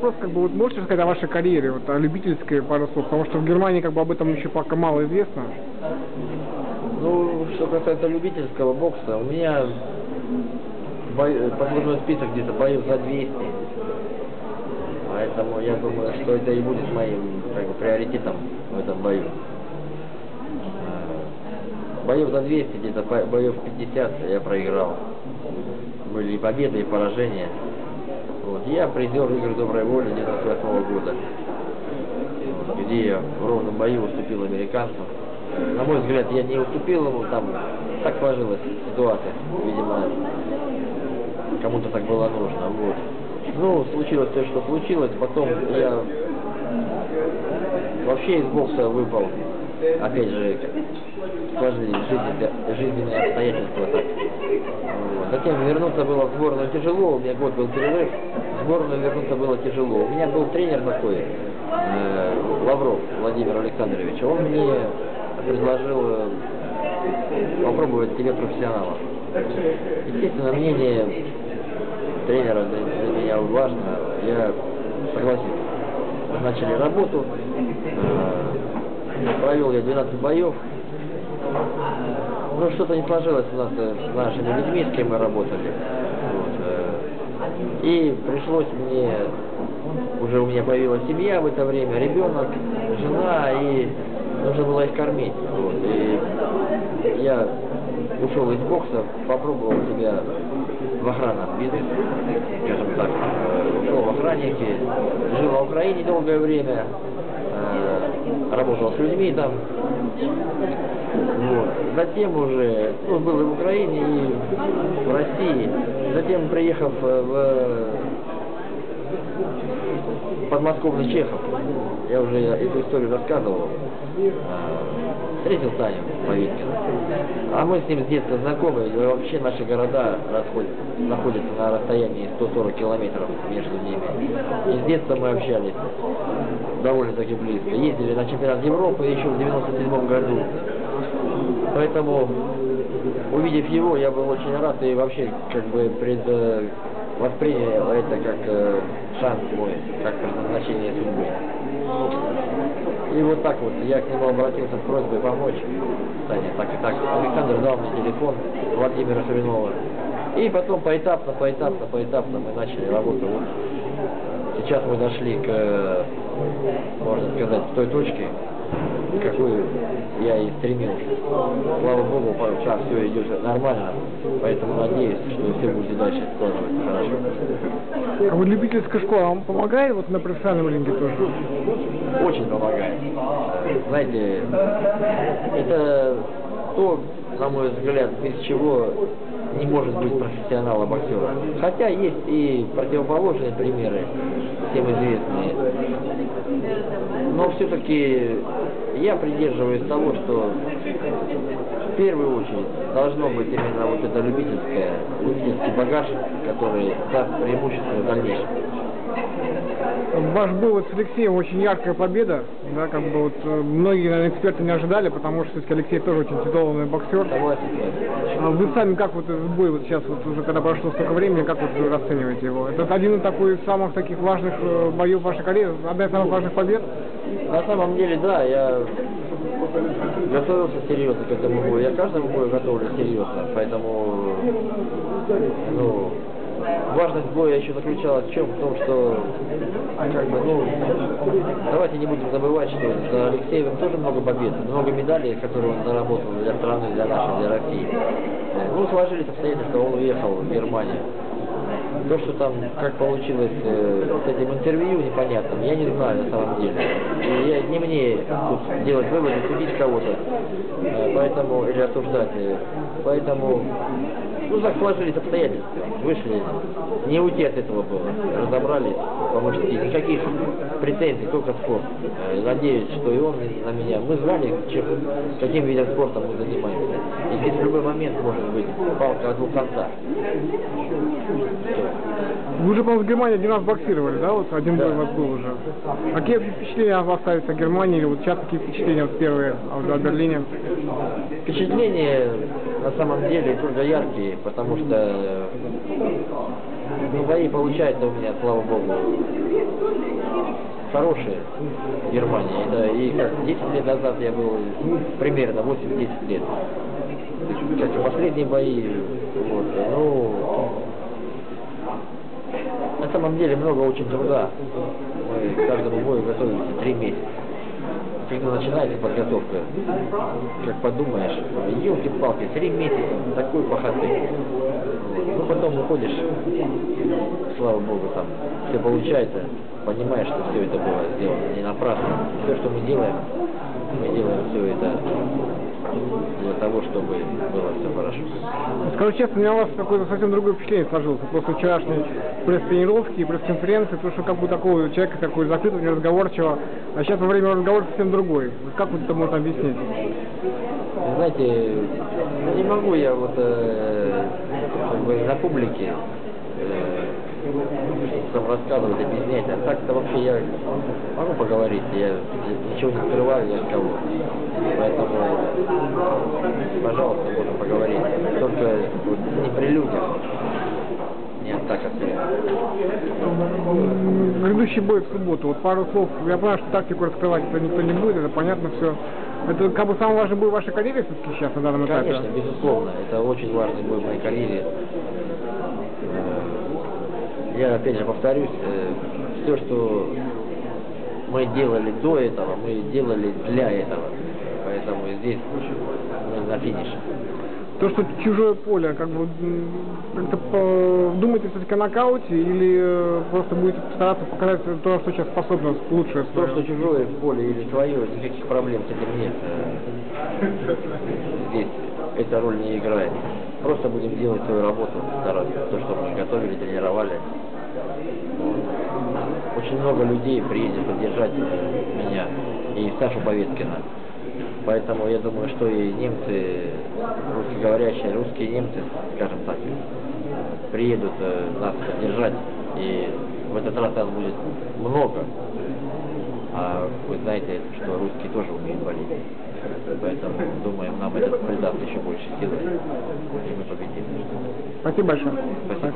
Просто как бы вот можете рассказать о вашей карьере, вот о любительской пару слов, потому что в Германии как бы об этом еще пока мало известно. Ну, что касается любительского бокса, у меня бой, послужной список где-то боев за 200. Поэтому я думаю, что это и будет моим как бы, приоритетом в этом бою. Э, Боев за 200, где-то боев 50 я проиграл. Были и победы, и поражения. Я призер игр доброй воли 98 года, где я в ровном бою уступил американцам. На мой взгляд, я не уступил ему, там так сложилась ситуация, видимо, кому-то так было нужно. Вот. Ну, случилось то, что случилось, потом я вообще из бокса выпал. Опять же, сложились жизненные обстоятельства так. Вот. Затем вернуться было в сборную тяжело, у меня год был перерыв, в сборную вернуться было тяжело. У меня был тренер такой, э, Лавров Владимир Александрович, он мне предложил э, попробовать себе профессионала. Естественно, мнение тренера для, для меня важно, я согласился. Начали работу, э, провел я 12 боев. Ну, что-то не сложилось у нас э, с нашими людьми, с кем мы работали. Вот, э, и пришлось мне, уже у меня появилась семья в это время, ребенок, жена, и нужно было их кормить. Вот, и я ушел из бокса, попробовал себя в охранном бизнесе, скажем так. Э, Ушел в охранники, жил на Украине долгое время, работал с людьми там. Вот. Затем уже, ну, был и в Украине, и в России. Затем, приехав э, в подмосковный Чехов, я уже эту историю рассказывал, э, встретил Саню Повиткина. А мы с ним с детства знакомы, и вообще наши города расходят, находятся на расстоянии 140 километров между ними. И с детства мы общались довольно-таки близко. Ездили на чемпионат Европы еще в 97 году. Поэтому, увидев его, я был очень рад и вообще как бы пред, воспринял это как э, шанс мой, как предназначение судьбы. И вот так вот я к нему обратился с просьбой помочь. Таня, так и так. Александр дал мне телефон Владимира Шуринова. И потом поэтапно, поэтапно, поэтапно мы начали работу. Сейчас мы дошли к, э, можно сказать, той точке, какую я и стремился. Слава Богу, пока все идет нормально, поэтому надеюсь, что все будет дальше складываться хорошо. А вот любительская школа вам помогает вот на профессиональном ринге тоже? Очень помогает. Знаете, это то, на мой взгляд, без чего не может быть профессионала боксера. Хотя есть и противоположные примеры, всем известные. Но все-таки я придерживаюсь того, что в первую очередь должно быть именно вот это любительское, любительский багаж, который даст преимущество в дальнейшем. Ваш с Алексеем очень яркая победа, да, как бы вот э, многие, наверное, эксперты не ожидали, потому что Алексей тоже очень титулованный боксер. А вы сами как вот этот бой вот сейчас вот уже когда прошло столько времени, как вот вы расцениваете его? Это один из такой самых таких важных э, боев вашей карьере, одна из самых важных побед? На самом деле, да, я готовился серьезно к этому бою. Я к каждому бою готовлюсь серьезно, поэтому, ну, важность боя еще заключалась в чем? В том, что, как бы, ну, давайте не будем забывать, что за Алексеевым тоже много побед, много медалей, которые он заработал для страны, для нашей, для России. Ну, сложились обстоятельства, он уехал в Германию. То, что там, как получилось э, с этим интервью непонятным, я не знаю на самом деле. И я, не мне тут делать выводы, судить кого-то, э, поэтому, или осуждать. э, Поэтому, ну, так сложились обстоятельства. Вышли, не уйти от этого было. Разобрались, помочь Никаких претензий, только спорт. Э, Надеюсь, что и он на меня. Мы знали, чем, каким видом спорта мы занимаемся. И здесь в любой момент может быть палка о двух концах. Вы уже, по-моему, в Германии один раз боксировали, да? Вот один бой у вас был уже. Какие вообще впечатления вас остались о Германии? Или вот сейчас какие впечатления вот первые о, о Берлине? Впечатления на самом деле только яркие, потому что Ну, бои получаются у меня, слава богу, хорошие в Германии. Это и как 10 лет назад я был примерно 8-10 лет. Последние бои, вот, ну, на самом деле много очень труда. Мы к каждому бою готовимся три месяца. Когда начинается подготовка, как подумаешь, елки-палки, три месяца такой похоты. Ну потом уходишь, слава богу, там все получается, понимаешь, что все это было сделано не напрасно. Все, что мы делаем, мы делаем все это для того, чтобы было все хорошо. Скажу честно, у меня у вас какое-то совсем другое впечатление сложилось после вчерашней пресс-тренировки и пресс-конференции, потому что как бы такого человека, такой закрытого, неразговорчивого, а сейчас во время разговора совсем другой. Как вот это можно объяснить? Вы Знаете, не могу я вот э, как бы на публике э, там рассказывать, объяснять, а так-то вообще я могу поговорить, я ничего не скрываю ни от кого. Поэтому, пожалуйста, можно поговорить. Только вот не при людях, не так от М, Грядущий бой в субботу. Вот пару слов. Я понимаю, что тактику раскрывать это никто не будет, это понятно все. Это как бы самый важный бой вашей карьере все-таки сейчас на данном этапе? Конечно, безусловно, это очень важный бой в моей карьере. Э, Я опять же повторюсь, все, что мы делали до этого, мы делали для этого. Поэтому здесь мы на финише. То, что чужое поле, как бы как-то по- думаете все-таки о нокауте или э, просто будете стараться показать то, что сейчас способно лучшее То, что чужое поле или твое, никаких проблем с этим нет. Э, Здесь эта роль не играет. Просто будем делать свою работу, стараться, то, что мы готовили, тренировали. Очень много людей приедет поддержать меня и Сашу Поветкина. Поэтому я думаю, что и немцы, русскоговорящие, русские немцы, скажем так, приедут э, нас поддержать. И в этот раз нас будет много. А вы знаете, что русские тоже умеют болеть. Поэтому, думаем, нам это придаст еще больше силы, и мы победим. Спасибо большое. Спасибо.